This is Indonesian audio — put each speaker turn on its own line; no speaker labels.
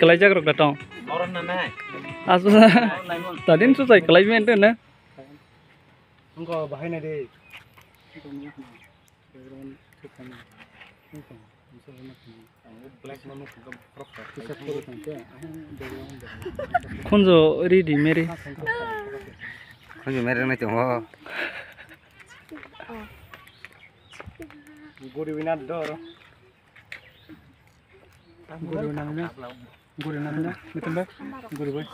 kalai jagrok da tong
Orang nana.
asu tadin suicide kalai men na
Engkau bahaya deh.
khunjo ready meri
Kunci mereka nanti oh.
guru namanya guru namanya betul baik guru baik